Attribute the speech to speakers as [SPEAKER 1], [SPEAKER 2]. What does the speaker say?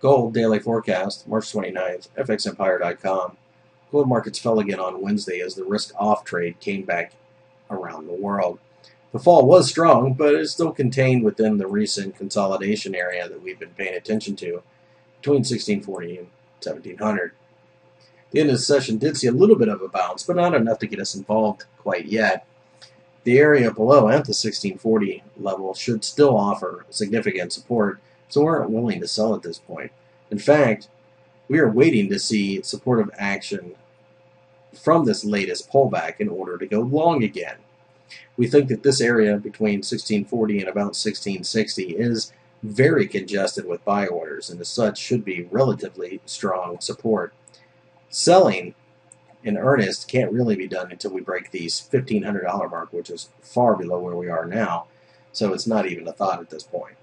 [SPEAKER 1] Gold daily forecast, March 29th, FXEmpire.com. Gold markets fell again on Wednesday as the risk off trade came back around the world. The fall was strong, but is still contained within the recent consolidation area that we've been paying attention to between 1640 and 1700. The end of the session did see a little bit of a bounce, but not enough to get us involved quite yet. The area below at the 1640 level should still offer significant support, so aren't willing to sell at this point. In fact, we are waiting to see supportive action from this latest pullback in order to go long again. We think that this area between 1640 and about 1660 is very congested with buy orders and as such should be relatively strong support. Selling in earnest can't really be done until we break these $1,500 mark, which is far below where we are now. So it's not even a thought at this point.